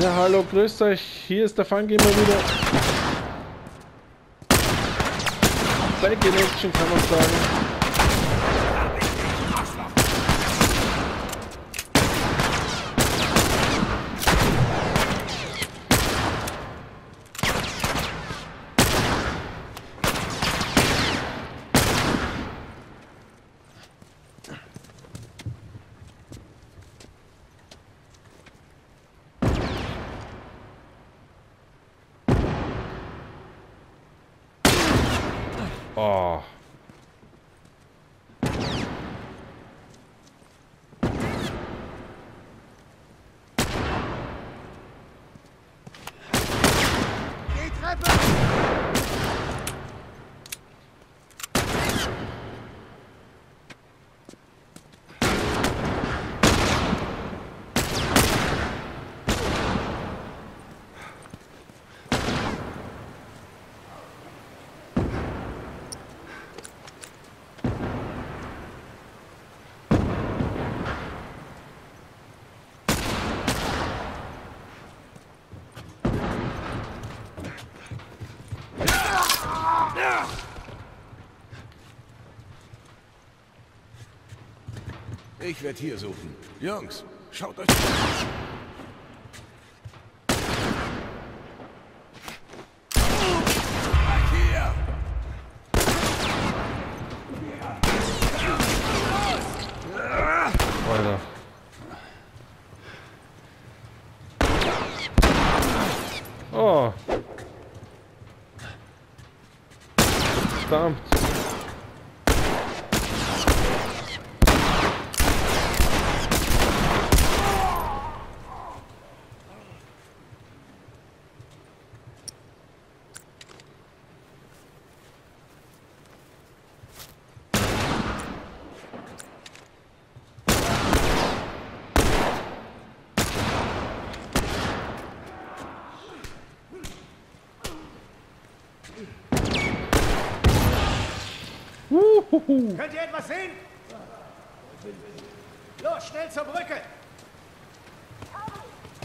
Ja, hallo, grüßt euch. Hier ist der Fanggamer wieder. Back in Action kann man sagen. Die Ich werde hier suchen. Jungs, schaut euch das an. Halt hier! Alter. Oh. Verdammt. Uhuhu. Könnt ihr etwas sehen? Los, schnell zur Brücke!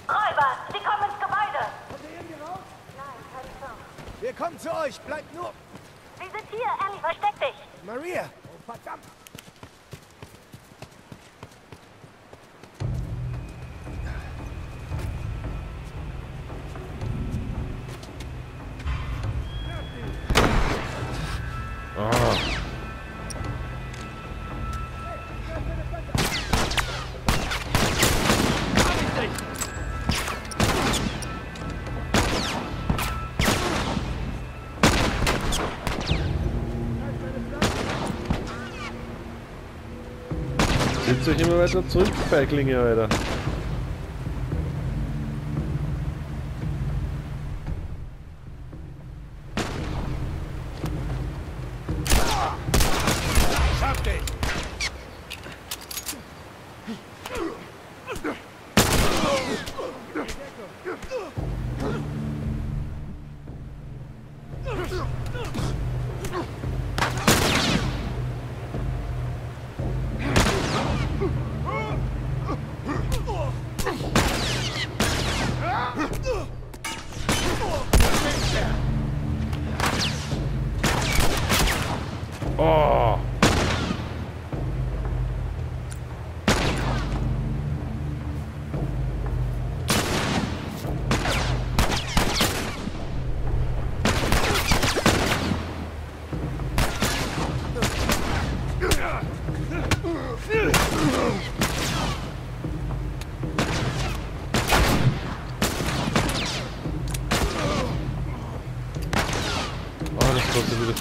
Räuber, sie kommen ins Gebäude. Kommt ihr irgendwie raus? Nein, keine Chance. Wir kommen zu euch, bleibt nur... Sie sind hier, Ellie, versteck dich. Maria! Oh, verdammt! Zieht euch immer weiter zurück, Feiglinge, Alter.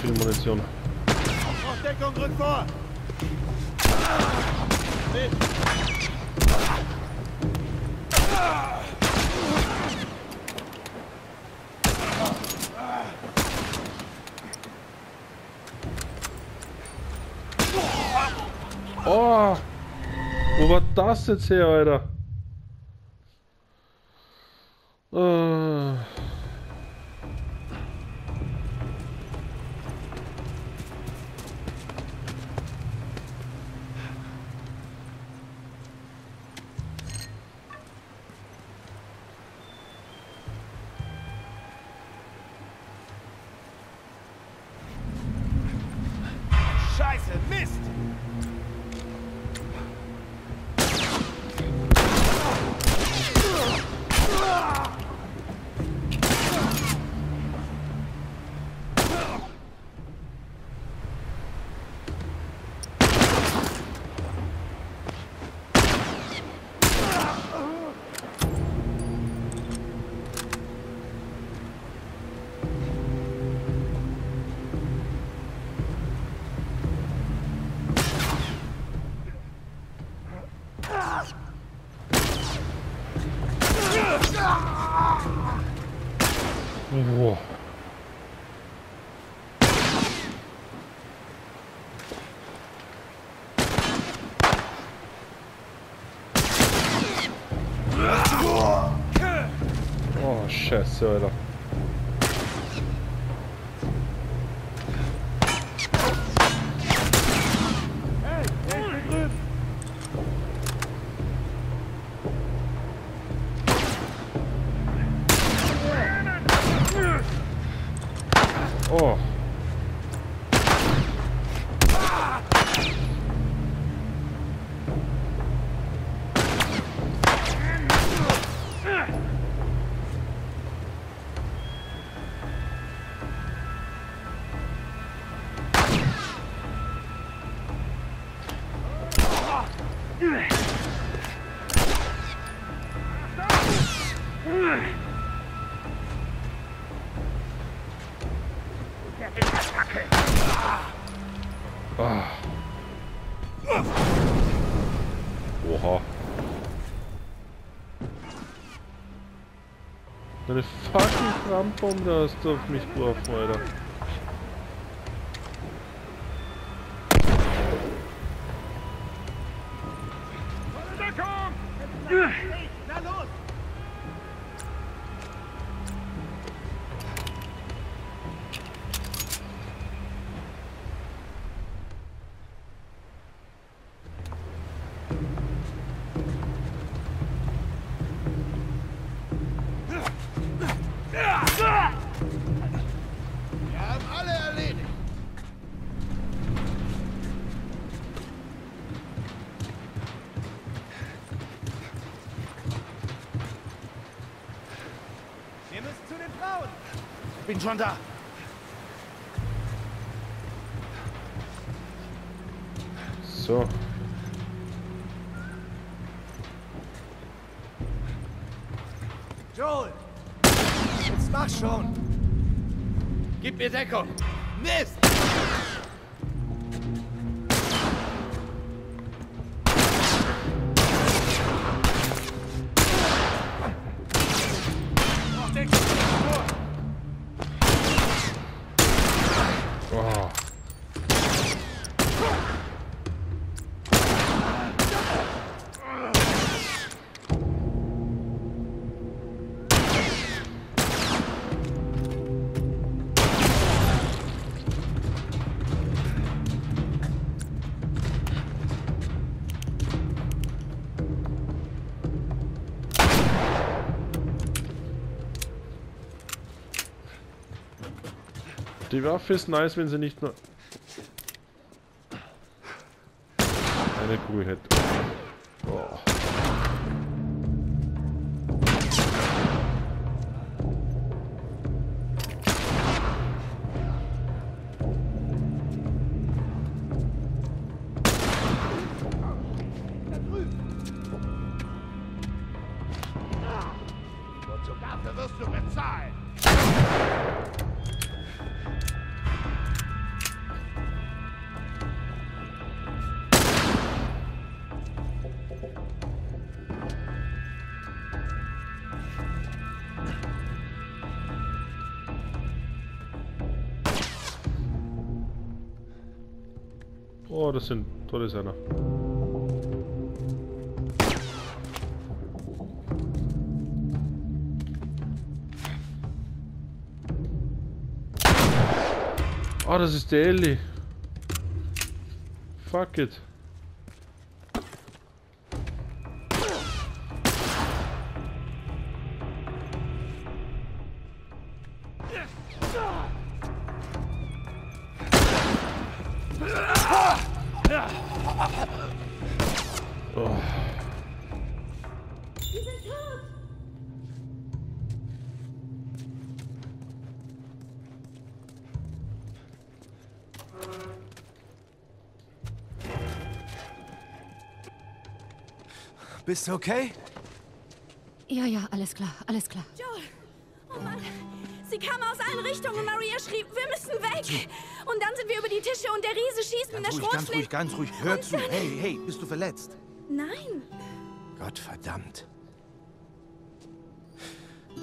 Viel Munition. Deckung, rück vor! Oh! Wo war das jetzt her, Alter? Oh, Oha. Eine fucking Brandbombe hast du auf mich geworfen, Alter. Na los! Wir haben alle erledigt. Wir müssen zu den Frauen. Bin schon da. So. Joel! Jetzt mach schon! Gib mir Deckung! Mist! Die Waffe ist nice, wenn sie nicht nur eine Kugel hätte. Oh. Sogar wirst du bezahlen! Oh, das sind tolle Seiner. Ah, das ist der Ellie. Fuck it. Bist du okay? Ja, ja, alles klar, alles klar. Joel! Oh Mann! Sie kamen aus allen Richtungen und Maria schrie, wir müssen weg! Und dann sind wir über die Tische und der Riese schießt mit einer Ruhig, ganz ruhig, ganz ruhig. Hör Und zu. Hey, hey, bist du verletzt? Nein! Gott verdammt.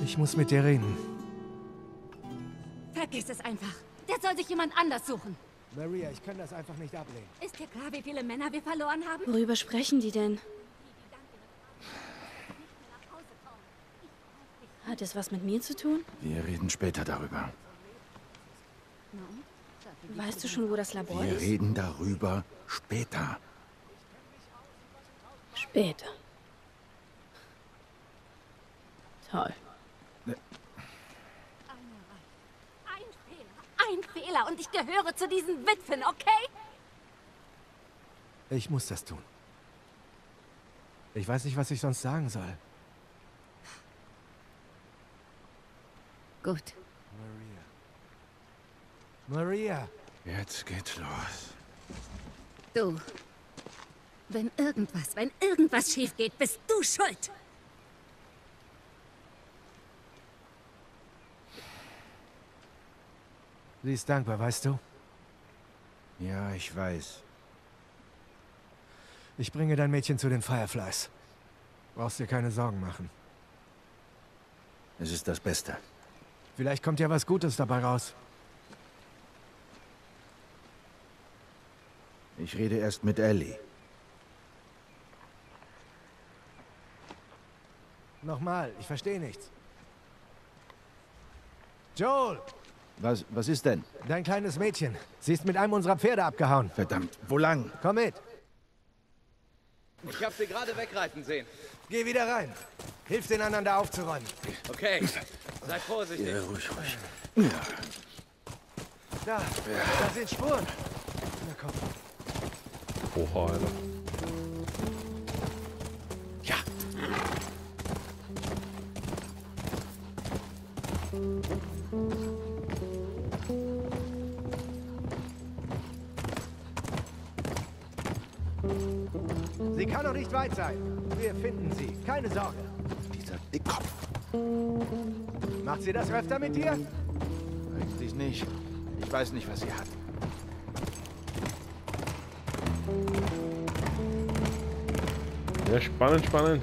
Ich muss mit dir reden. Vergiss es einfach. Der soll sich jemand anders suchen. Maria, ich kann das einfach nicht ablehnen. Ist dir klar, wie viele Männer wir verloren haben? Worüber sprechen die denn? Hat es was mit mir zu tun? Wir reden später darüber. Weißt du schon, wo das Labor Wir ist? reden darüber später. Später. Toll. Ein Fehler. Ein Fehler und ich gehöre zu diesen Witwen, okay? Ich muss das tun. Ich weiß nicht, was ich sonst sagen soll. Gut. Maria. Jetzt geht's los. Du. Wenn irgendwas, wenn irgendwas schief geht, bist du schuld. Sie ist dankbar, weißt du? Ja, ich weiß. Ich bringe dein Mädchen zu den Fireflies. Brauchst dir keine Sorgen machen. Es ist das Beste. Vielleicht kommt ja was Gutes dabei raus. Ich rede erst mit Ellie. Nochmal, ich verstehe nichts. Joel, Was, was ist denn? dein kleines Mädchen. Sie ist mit einem unserer Pferde abgehauen. Verdammt, wo lang? Komm mit. Ich habe sie gerade wegreiten sehen. Geh wieder rein. Hilf den anderen da aufzuräumen. Okay, sei vorsichtig. Ja, ruhig, ruhig. Da, da sind Spuren. Na komm. Oha, Alter. Ja, Sie kann doch nicht weit sein. Wir finden sie. Keine Sorge. dieser Dickkopf. Macht sie das öfter mit dir? Eigentlich nicht. Ich weiß nicht, was sie hat. Ja, spannend, spannend.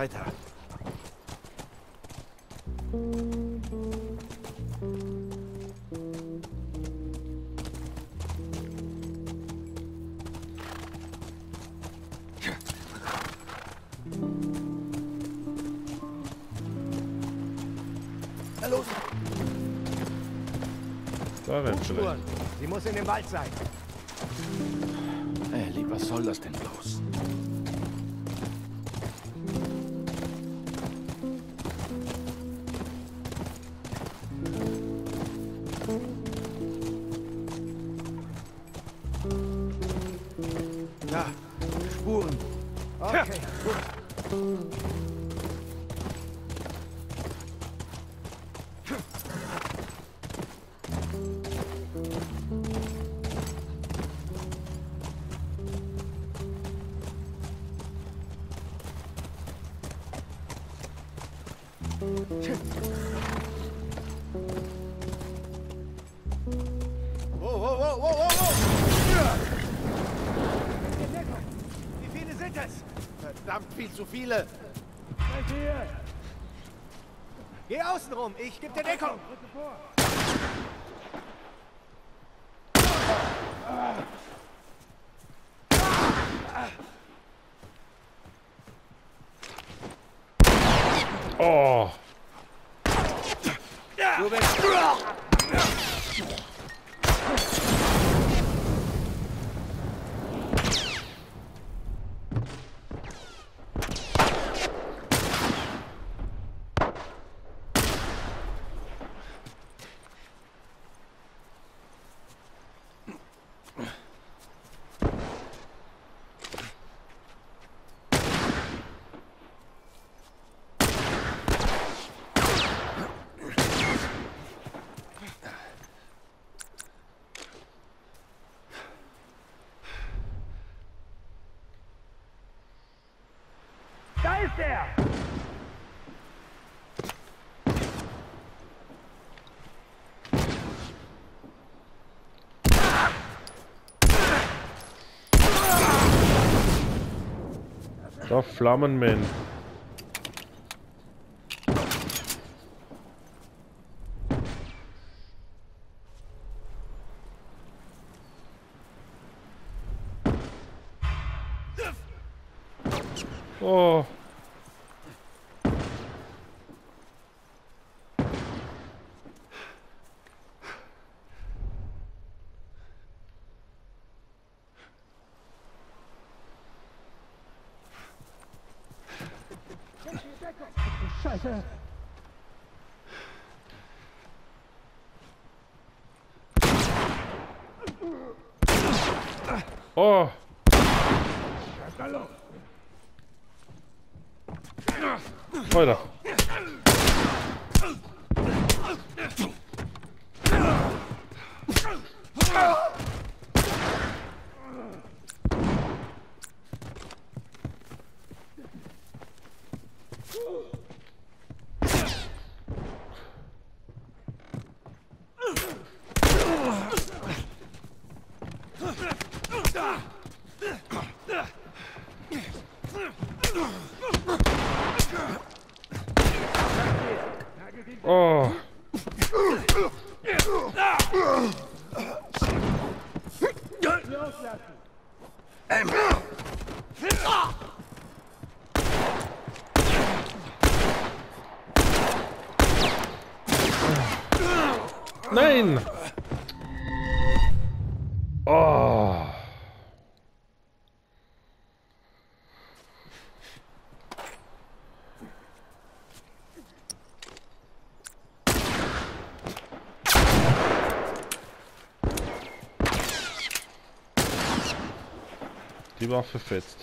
Weiter. Na los! Da rennt. Spuren. Sie muss in dem Wald sein. Ellie, was soll das denn bloß? Okay, gut. Außen rum. Ich gebe dir Deckung. Oh, Du bist... Da ist er! Da Flammenman. Oh. Oh. Weiter. Nein! Oh. Die Waffe fetzt.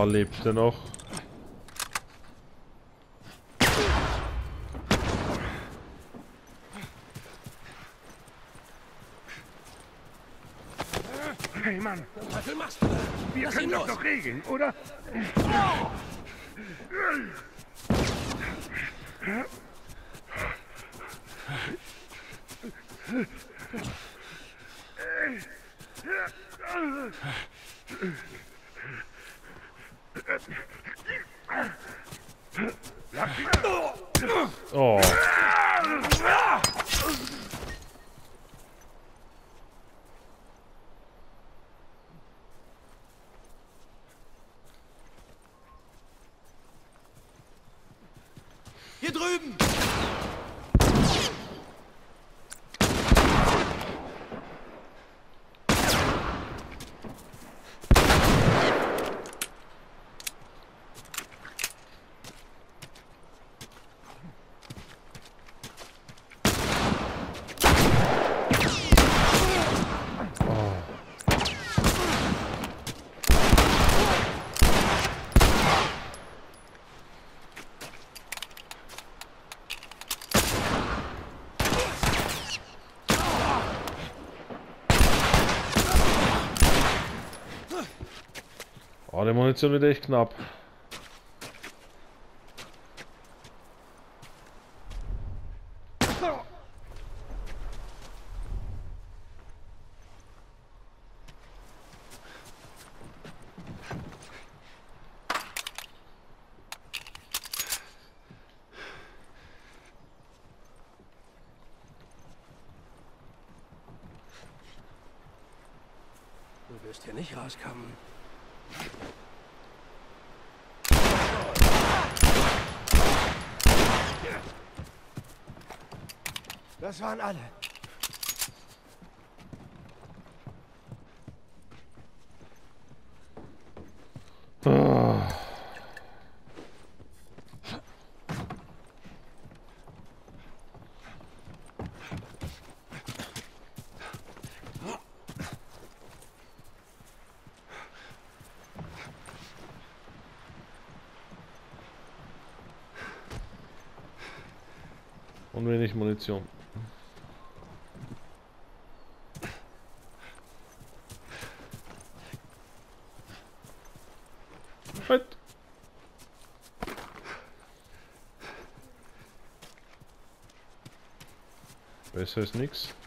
Oh, lebt er noch? Hey Mann, Was machst du da? wir Lass können das doch regeln, oder? Lass Oh. Oh, die Munition wird echt knapp. Du wirst hier nicht rauskommen. Das waren alle. Und wenig Munition. Besser ist nix.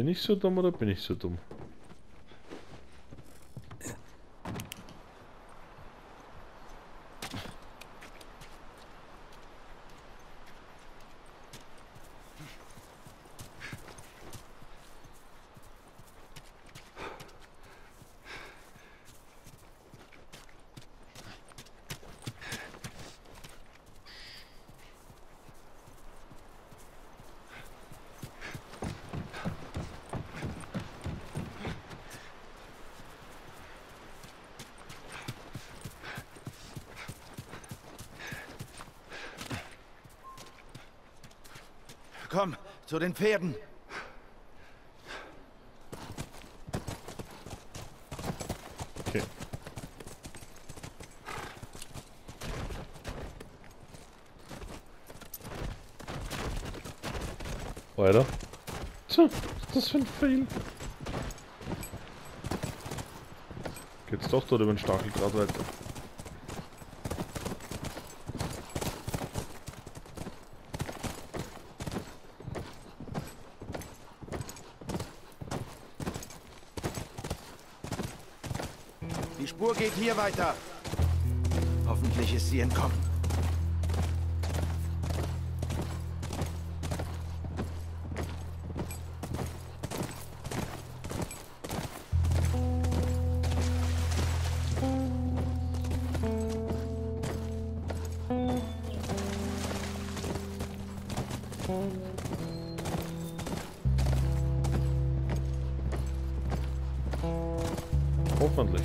Bin ich so dumm oder bin ich so dumm? Komm, zu den Pferden. Okay. Weiter. Tja, was ist das für ein Fail? Geht's doch dort über den Stacheldraht weiter. weiter. Hoffentlich ist sie entkommen. Hoffentlich.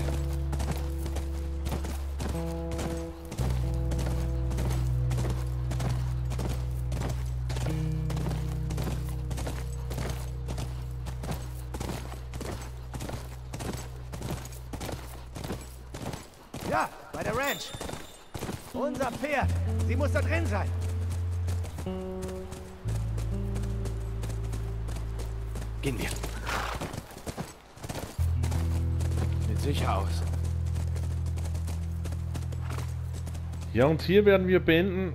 Pferd. Sie muss da drin sein. Gehen wir. Sieht sicher aus. Ja, und hier werden wir beenden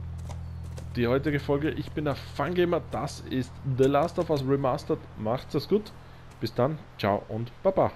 die heutige Folge. Ich bin der Fangamer, das ist The Last of Us Remastered. Macht's es gut. Bis dann, ciao und baba.